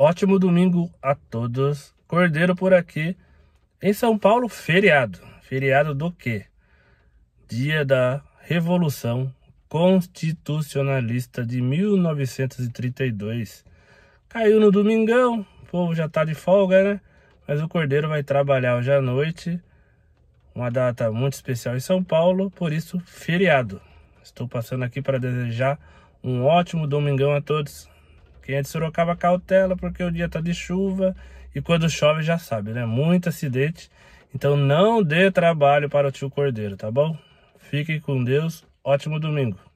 ótimo domingo a todos. Cordeiro por aqui. Em São Paulo, feriado. Feriado do quê? Dia da Revolução Constitucionalista de 1932. Caiu no domingão, o povo já tá de folga, né? Mas o Cordeiro vai trabalhar hoje à noite. Uma data muito especial em São Paulo, por isso, feriado. Estou passando aqui para desejar um ótimo domingão a todos. Quem é de Sorocaba, cautela, porque o dia tá de chuva e quando chove já sabe, né? Muito acidente. Então não dê trabalho para o tio Cordeiro, tá bom? Fiquem com Deus. Ótimo domingo.